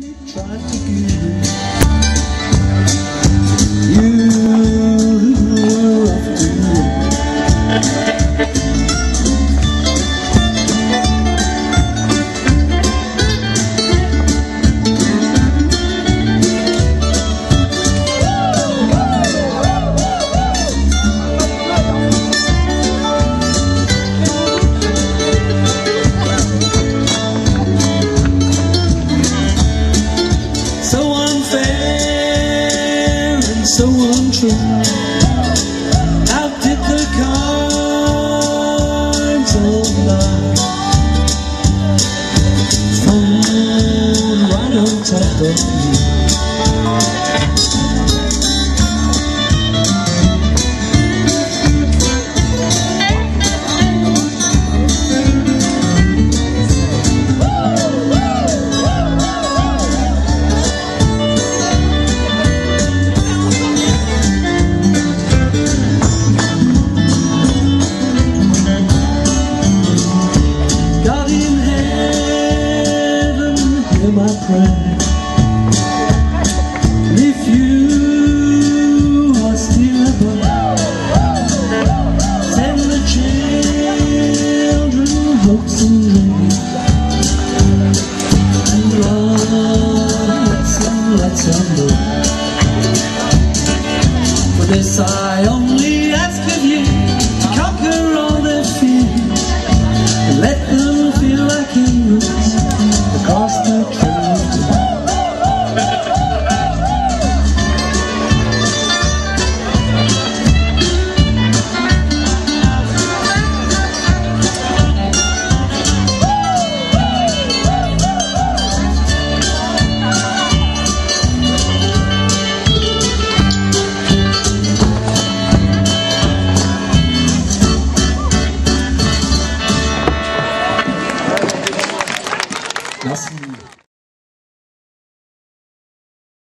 tried to give so untrue. How did the cards all lie? Fall right on top of you. Heaven, hear my prayer. If you are still send the children hopes and dreams. And. For this I only Merci.